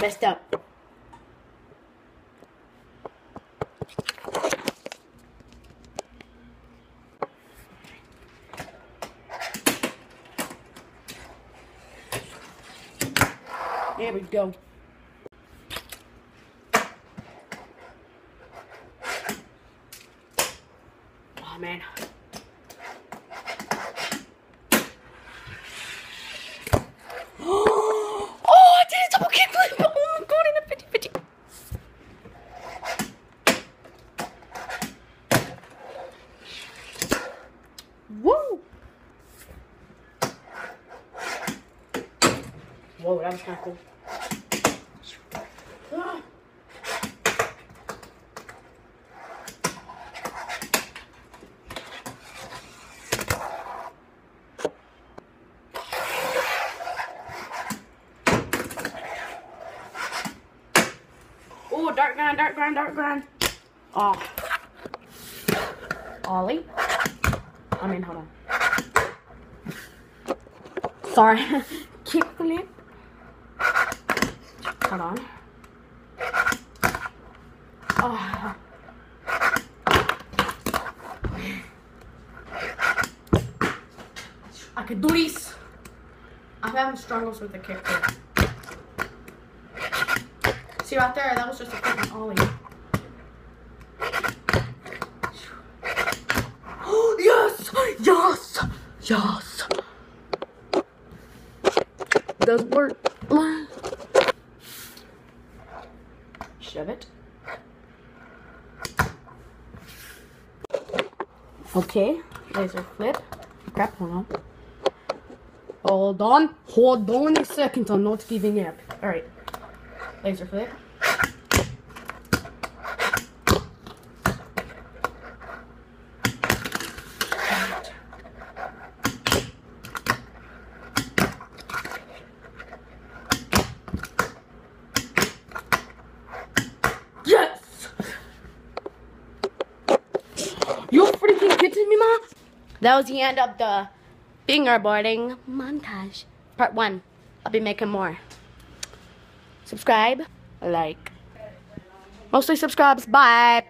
messed up. There we go. Oh man. oh, I did a double kickflip! Oh my god, in a 50 50. Woo! Whoa, that was of cool. Ah. Oh, dark ground, dark ground, dark ground. Oh. Ollie. I mean, hold on. Sorry. Kick on. Oh. I could do this. I'm having struggles with the kick. See right there, that was just a freaking ollie. yes! Yes! Yes! Does work. Shove it. Okay, laser flip. Crap, hold on. Hold on. Hold on a second, I'm not giving up. Alright. Laser flip. That was the end of the fingerboarding montage. Part one. I'll be making more. Subscribe, like. Mostly subscribes. Bye.